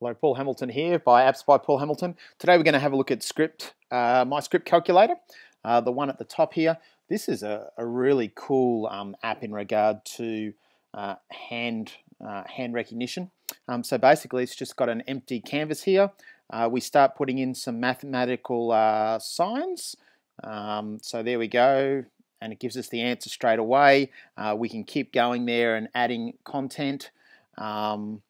Hello, Paul Hamilton here by Apps by Paul Hamilton. Today we're going to have a look at script, uh, MyScript calculator, uh, the one at the top here. This is a, a really cool um, app in regard to uh, hand uh, hand recognition. Um, so basically, it's just got an empty canvas here. Uh, we start putting in some mathematical uh, signs. Um, so there we go, and it gives us the answer straight away. we can keep going there and adding content. Um,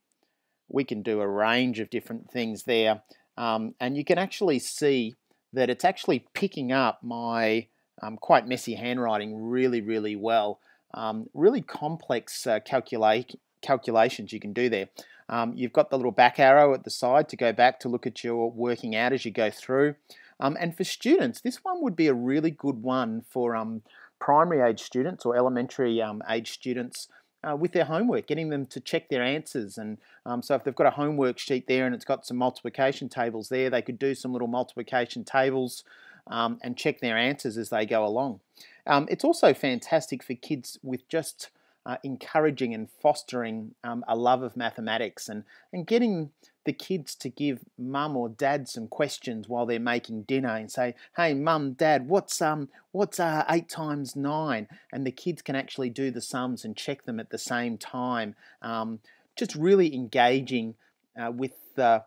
we can do a range of different things there. Um, and you can actually see that it's actually picking up my um, quite messy handwriting really, really well. Um, really complex uh, calculate, calculations you can do there. Um, you've got the little back arrow at the side to go back to look at your working out as you go through. Um, and for students, this one would be a really good one for um, primary age students or elementary age students uh, with their homework, getting them to check their answers. And um, so if they've got a homework sheet there and it's got some multiplication tables there, they could do some little multiplication tables um, and check their answers as they go along. Um, it's also fantastic for kids with just uh, encouraging and fostering um, a love of mathematics and, and getting the kids to give mum or dad some questions while they're making dinner and say, "Hey, mum, dad, what's um what's uh, eight times nine? And the kids can actually do the sums and check them at the same time. Um, just really engaging uh, with the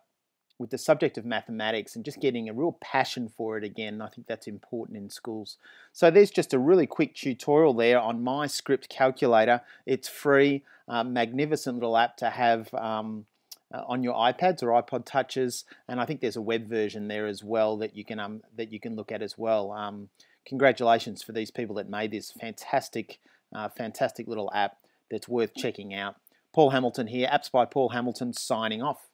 with the subject of mathematics and just getting a real passion for it again. I think that's important in schools. So there's just a really quick tutorial there on MyScript calculator. It's free, magnificent little app to have. Um, uh, on your iPads or iPod touches, and I think there's a web version there as well that you can um, that you can look at as well. Um, congratulations for these people that made this fantastic, uh, fantastic little app that's worth checking out. Paul Hamilton here, Apps by Paul Hamilton, signing off.